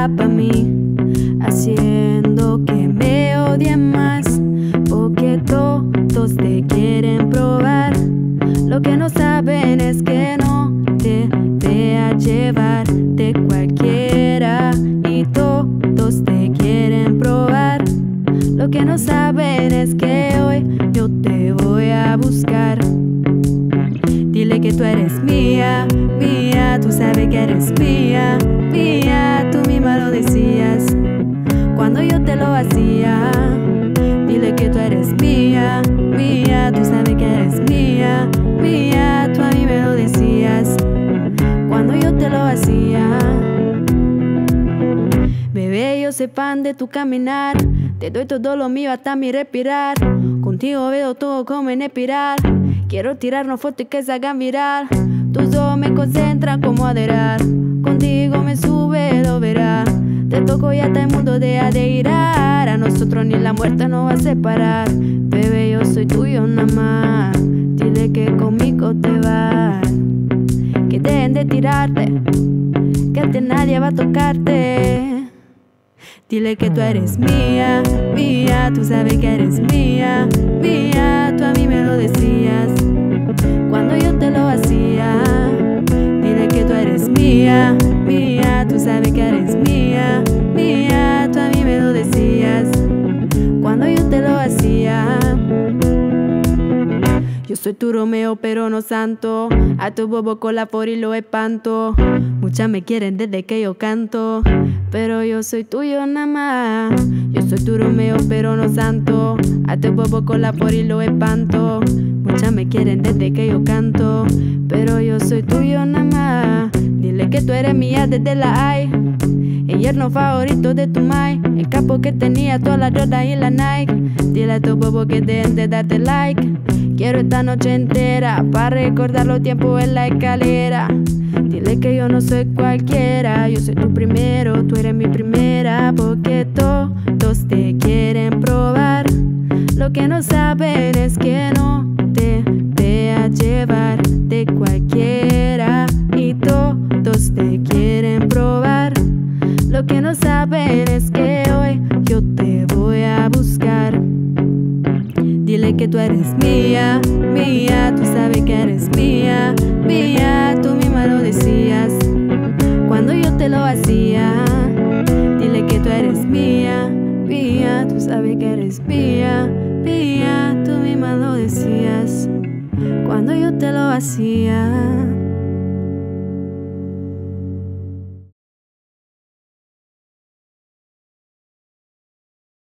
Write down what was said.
a mí, haciendo que me odien más, porque todos te quieren probar. Lo que no saben es que no te a llevar de cualquiera y todos te quieren probar. Lo que no saben es que hoy yo te voy a buscar. Dile que tú eres mía, mía, tú sabes que eres mía, mía, tú misma lo decías cuando yo te lo hacía. Dile que tú eres mía, mía, tú sabes que eres mía, mía, tú a mí me lo decías cuando yo te lo hacía. Bebé, yo sé pan de tu caminar, te doy todo lo mío hasta mi respirar. Contigo veo todo como en espiral. Quiero tirarnos fotos y que se hagan mirar. Tus ojos me concentran como aderar. Contigo me sube, lo verás. Te toco y hasta el mundo de girar. A nosotros ni la muerte nos va a separar. Bebé, yo soy tuyo nada más. Dile que conmigo te vas. Que dejen de tirarte. Que a ti nadie va a tocarte. Dile que tú eres mía, mía, tú sabes que eres mía, mía, tú a mí me lo decías cuando yo te lo hacía. Dile que tú eres mía, mía, tú sabes que eres mía, mía, tú a mí me lo decías cuando yo te lo hacía. Yo soy tu Romeo, pero no santo. A tu bobo con la por y lo espanto. Muchas me quieren desde que yo canto. Pero yo soy tuyo nada más. Yo soy tu Romeo, pero no santo. A tu bobo con la por y lo espanto. Muchas me quieren desde que yo canto. Pero yo soy tuyo nada más. Dile que tú eres mía desde la hay. El yerno favorito de tu mai. El capo que tenía todas las rodas y la Nike. Dile a tu bobo que dejen de darte like. Quiero esta noche entera para recordar los tiempos en la escalera. Dile que yo no soy cualquiera, yo soy tu primero, tú eres mi primera, porque todos te quieren probar. Lo que no saben es que no de cualquiera y todos te quieren probar. Lo que no saben es que hoy yo te voy a buscar. Dile que tú eres mía, mía, tú sabes que eres mía, mía, tú misma lo decías cuando yo te lo hacía. Dile que tú eres mía, mía, tú sabes que eres mía, mía, tú